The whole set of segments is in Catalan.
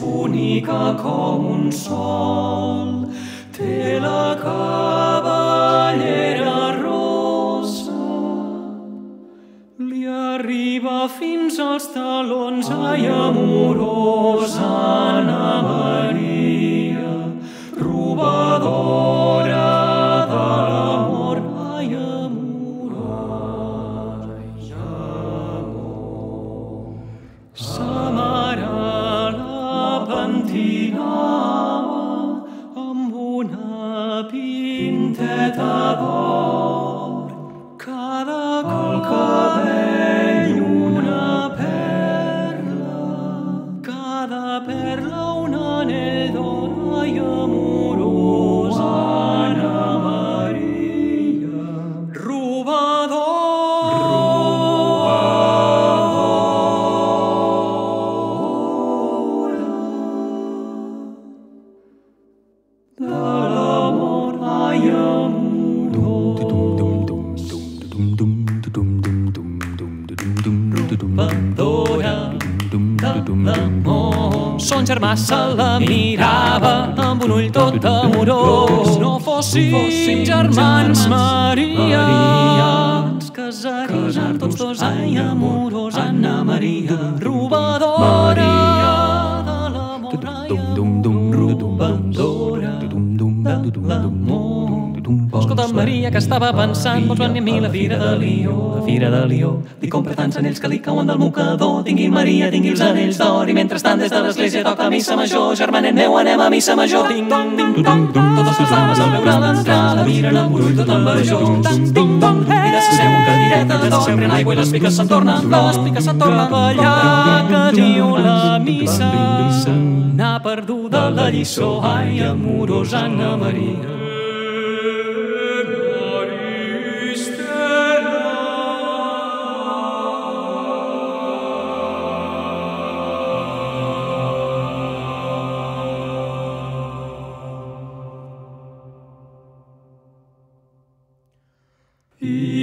bonica com un sol. Té la cavallera rosa. Li arriba fins als talons, ai, amorosa Anna Maria, robadora de l'amor, ai, amorosa, ai, amor. Pinteta d'or. L'amor. Son germà se la mirava amb un ull tot amorós. No fossin germans Maria, ens casarien tots dos, ai, amorós, Anna Maria, robadora de l'amor, ai, robadora de l'amor. Maria, que estava pensant, vols venir amb mi a la fira de Lió, a fira de Lió. Li compra tants anells que li cauen del mocador. Tingui Maria, tingui els anells d'or. I mentrestant des de l'església toca missa major. Germanet meu, anem a missa major. Ding, dong, ding, dong, dong. Totes les dames al veure l'entrar la miren amb ull tot envejós. Ding, ding, dong, hey. I de s'asseu un cadireta d'or. S'ompren aigua i les piques se'n tornen. Les piques se'n tornen d'or. que diu la missa. N'ha perduda la lliçó. Ai, amorosa Anna Maria.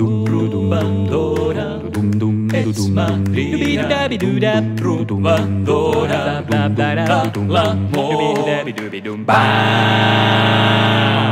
amor. Robadora, ets Maria, robadora de l'amor. Bam!